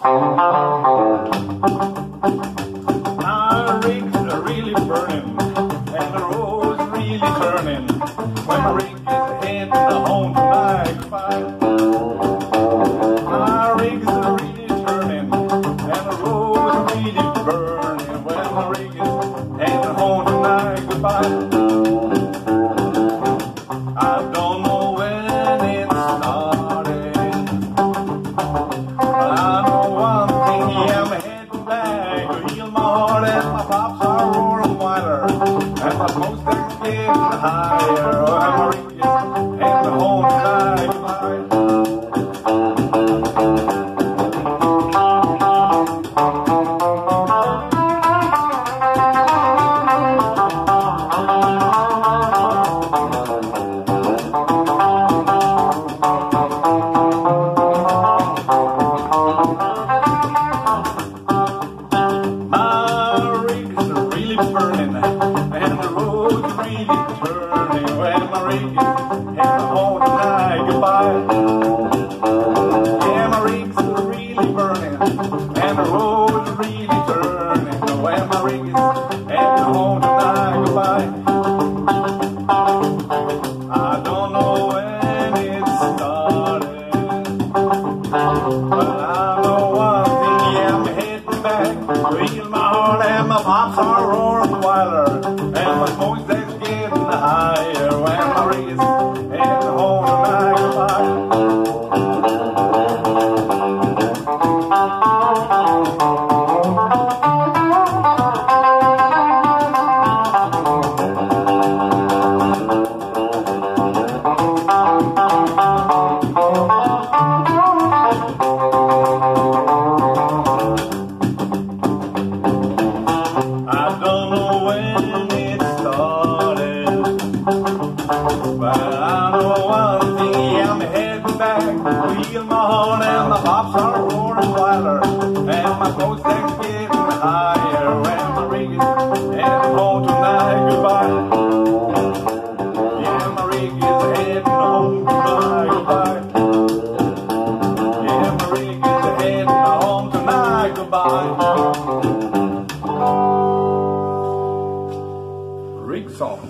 My rigs are really burning, and the road's really turning. When my rig Is heading home tonight, goodbye. My rig's really burning, and the road's really turning. When my is heading home tonight, goodbye. I don't know when it started. But I know one thing, I'm back. My heart and my pops are roaring wilder. When But I know one thing, I'm heading back. The are roaring. And my getting higher. And my rig is heading home tonight. Goodbye. Yeah, my rig is heading home tonight. Goodbye. Yeah, my rig is heading home tonight. Goodbye. Rig song.